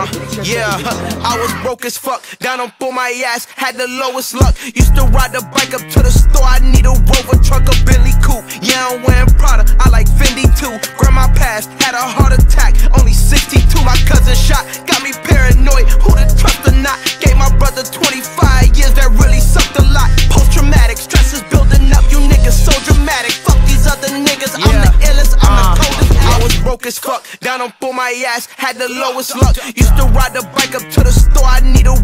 Uh, yeah, I was broke as fuck, down on for my ass, had the lowest luck. Used to ride the bike up to the store, I need a Rover truck, a Bentley coupe. Yeah, I'm wearing Prada, I like Fendi too. Grandma passed, had a heart attack, only 62. My broke as fuck, down on for my ass, had the lowest luck. Used to ride the bike up to the store, I need a